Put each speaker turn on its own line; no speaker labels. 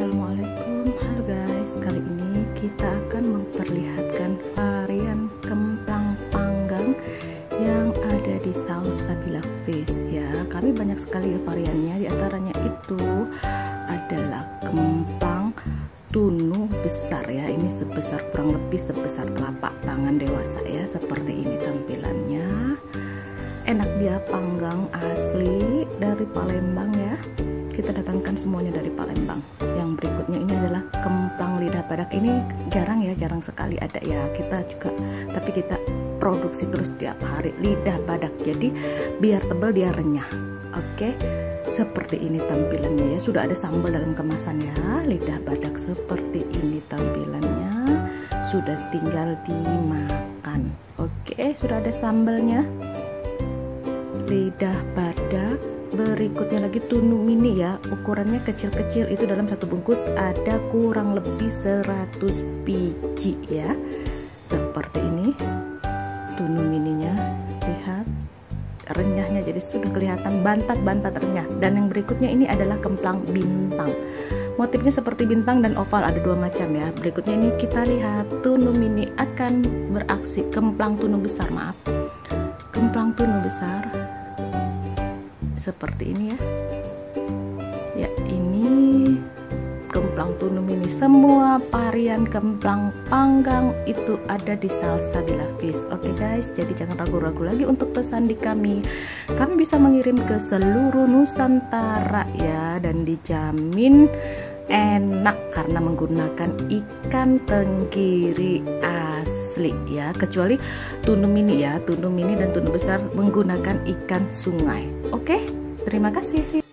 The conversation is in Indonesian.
Assalamualaikum. Halo guys. Kali ini kita akan memperlihatkan varian kemplang panggang Yang ada di Salsabila Fish ya. Kami banyak sekali variannya. Di antaranya itu adalah kemplang tunu besar ya. Ini sebesar kurang lebih sebesar telapak tangan dewasa ya. Seperti ini tampilannya. Enak dia panggang asli dari Palembang ya kita datangkan semuanya dari Palembang. Yang berikutnya ini adalah kemplang lidah badak ini jarang ya jarang sekali ada ya. Kita juga tapi kita produksi terus tiap hari. Lidah badak. Jadi biar tebal dia renyah. Oke? Seperti ini tampilannya ya. Sudah ada sambal dalam kemasan ya. Lidah badak seperti ini tampilannya. Sudah tinggal dimakan. Oke? Sudah ada sambalnya. Lidah badak berikutnya lagi tunu mini ya. Ukurannya kecil-kecil. Itu dalam satu bungkus ada kurang lebih 100 biji ya. Seperti ini. Tunu mininya. Lihat. Renyahnya jadi sudah kelihatan. Bantat-bantat renyah. Dan yang berikutnya ini adalah kemplang bintang. Motifnya seperti bintang dan oval. Ada dua macam ya. Berikutnya ini kita lihat tunu mini akan beraksi. Kemplang tunu besar maaf. Kemplang tunu besar seperti ini ya. Ya ini kemplang tunum ini. Semua varian kemplang panggang itu ada di Salsabila Fish oke okay guys jadi jangan ragu-ragu lagi untuk pesan di kami. Kami bisa mengirim ke seluruh Nusantara ya dan dijamin enak karena menggunakan ikan tenggiri asli ya. Kecuali tunu mini ya tunu mini dan tunu besar menggunakan ikan sungai. Oke Terima kasih.